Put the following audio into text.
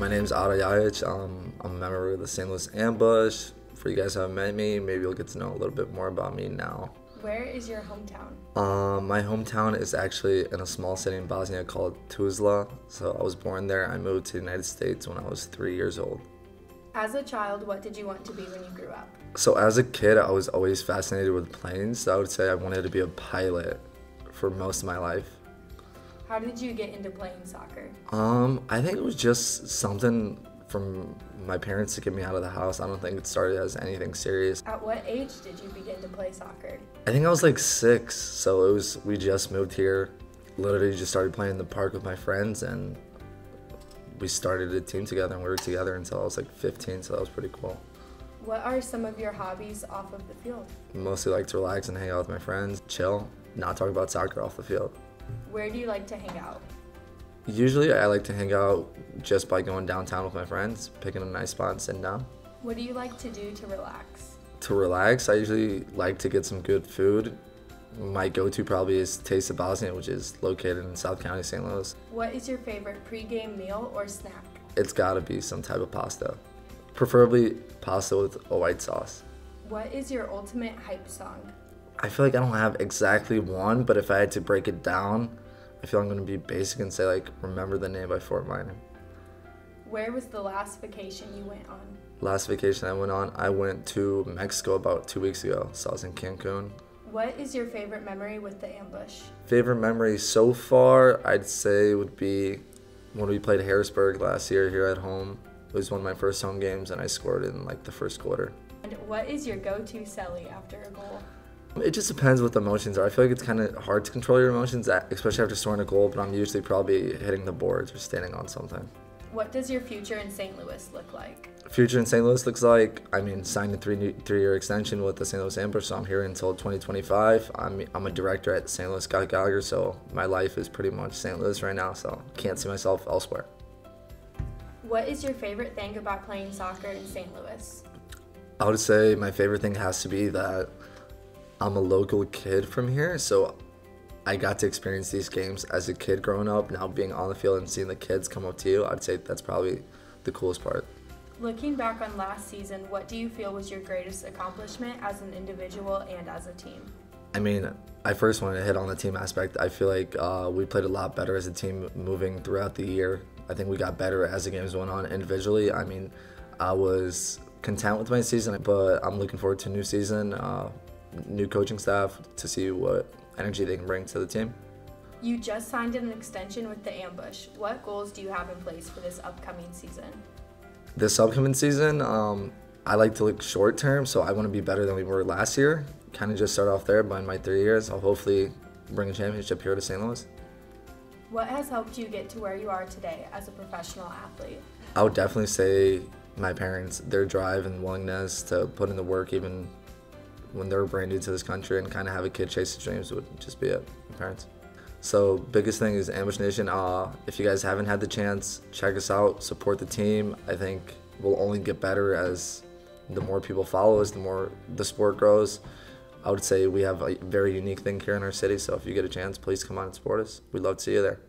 My name's Ado Jahic. Um, I'm a member of the St. Louis Ambush. For you guys who haven't met me, maybe you'll get to know a little bit more about me now. Where is your hometown? Um, my hometown is actually in a small city in Bosnia called Tuzla. So I was born there. I moved to the United States when I was three years old. As a child, what did you want to be when you grew up? So as a kid, I was always fascinated with planes. So I would say I wanted to be a pilot for most of my life. How did you get into playing soccer? Um, I think it was just something from my parents to get me out of the house. I don't think it started as anything serious. At what age did you begin to play soccer? I think I was like six, so it was we just moved here. Literally just started playing in the park with my friends and we started a team together and we were together until I was like 15, so that was pretty cool. What are some of your hobbies off of the field? Mostly like to relax and hang out with my friends, chill, not talk about soccer off the field. Where do you like to hang out? Usually I like to hang out just by going downtown with my friends, picking a nice spot and sitting down. What do you like to do to relax? To relax, I usually like to get some good food. My go-to probably is Taste of Bosnia, which is located in South County, St. Louis. What is your favorite pregame meal or snack? It's gotta be some type of pasta. Preferably pasta with a white sauce. What is your ultimate hype song? I feel like I don't have exactly one, but if I had to break it down, I feel I'm gonna be basic and say like "Remember the Name" by Fort Minor. Where was the last vacation you went on? Last vacation I went on, I went to Mexico about two weeks ago. So I was in Cancun. What is your favorite memory with the ambush? Favorite memory so far, I'd say would be when we played Harrisburg last year here at home. It was one of my first home games, and I scored in like the first quarter. And what is your go-to celly after a goal? It just depends what the emotions are. I feel like it's kind of hard to control your emotions, especially after scoring a goal. But I'm usually probably hitting the boards or standing on something. What does your future in St. Louis look like? Future in St. Louis looks like I mean signed a three three year extension with the St. Louis Ambush, so I'm here until 2025. I'm I'm a director at St. Louis Scott Gallagher, so my life is pretty much St. Louis right now. So can't see myself elsewhere. What is your favorite thing about playing soccer in St. Louis? I would say my favorite thing has to be that I'm a local kid from here, so I got to experience these games as a kid growing up. Now being on the field and seeing the kids come up to you, I'd say that's probably the coolest part. Looking back on last season, what do you feel was your greatest accomplishment as an individual and as a team? I mean, I first want to hit on the team aspect. I feel like uh, we played a lot better as a team moving throughout the year. I think we got better as the games went on individually. I mean, I was content with my season, but I'm looking forward to a new season, uh, new coaching staff to see what energy they can bring to the team. You just signed an extension with the Ambush. What goals do you have in place for this upcoming season? This upcoming season, um, I like to look short term, so I want to be better than we were last year. Kind of just start off there, but in my three years, I'll hopefully bring a championship here to St. Louis. What has helped you get to where you are today as a professional athlete? I would definitely say my parents, their drive and willingness to put in the work even when they were brand new to this country and kind of have a kid chase his dreams would just be it, parents. So biggest thing is Ambush Nation. Uh, if you guys haven't had the chance, check us out, support the team. I think we'll only get better as the more people follow us, the more the sport grows. I would say we have a very unique thing here in our city, so if you get a chance, please come on and support us. We'd love to see you there.